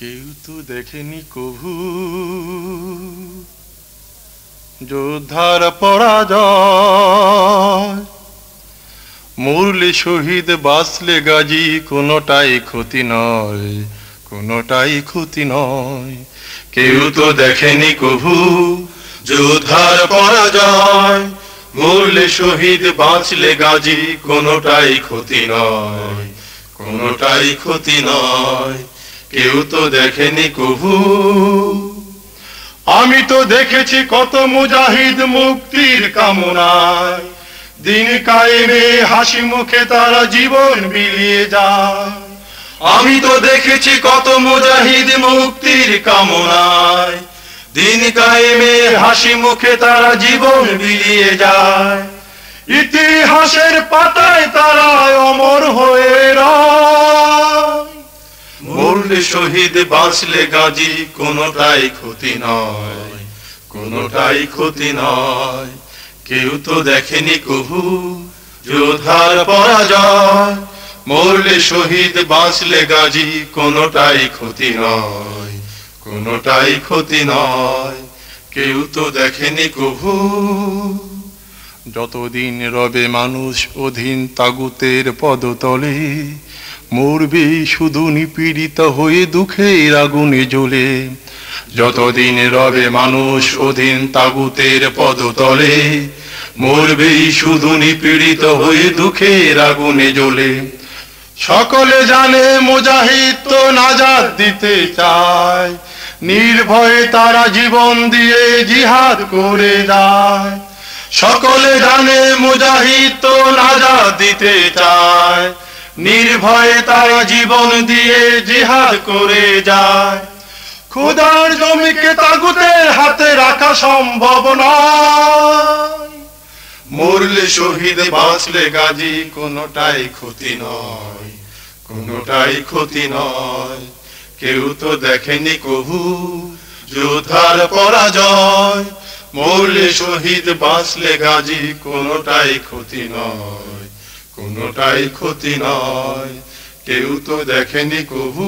কেউ তো দেখেনি কভু। যোদ্ধার পরাজয়, মরলে শহীদ বাঁচলে গাজী, কোনোটাই ক্ষতি নয়, কোনোটাই ক্ষতি নয়। কেউ তো দেখেনি কভু, যোদ্ধার পরাজয়, মরলে শহীদ বাঁচলে গাজী, কোনোটাই ক্ষতি নয়, কোনোটাই ক্ষতি নয়। কেউ তো দেখেনি কভু আমি তো দেখেছি কত মুজাহিদ মুক্তির কামনায়। দিন কায়েমে হাসি মুখে তারা জীবন বিলিয়ে যায়। আমি তো দেখেছি কত মুজাহিদ মুক্তির কামনায়। দিন কায়েমে হাসি মুখে তারা জীবন বিলিয়ে যায়। ইতিহাসের পাতায় তারা অমর হয়ে মরলে শহীদ বাঁচলে গাজী কোনটাই ক্ষতি নয়, কোনোটাই ক্ষতি নয়। কেউ তো দেখেনি কভু যোদ্ধার পরাজয়, মরলে শহীদ বাঁচলে গাজী কোনোটাই ক্ষতি নয়, কোনোটাই ক্ষতি নয়। কেউ তো দেখেনি কভু যতদিন রবে মানুষ অধীন তাগুতের পদতলে, মরবে শুধু নিপীড়িত হয়ে দুঃখের আগুনে জ্বলে। যতদিন রবে মানুষ অধীন তাগুতের পদতলে, মরবে শুধু নিপীড়িত হয়ে দুঃখের আগুনে জ্বলে। সকলে জানে মুজাহিদ তো নাজাদ দিতে চায়, নির্ভয়ে তারা জীবন দিয়ে জিহাদ করে যায়। সকলে জানে মুজাহিদ তো নাজাদ দিতে চায়। নির্ভয়ে তারা জীবন দিয়ে জিহাদ করে যায়। খুদার জমিকে তাগুতের হাতে রাখা সম্ভব নয়। মরলে শহীদ, বাঁচলে গাজী, কোনোটাই ক্ষতি নয়। কোনোটাই ক্ষতি নয়। কেউ তো দেখেনি কভু যোদ্ধার পরাজয়। মরলে শহীদ বাঁচলে গাজী কোনটাই ক্ষতি নয় কোনটাই ক্ষতি নয়। কেউ তো দেখেনি কভু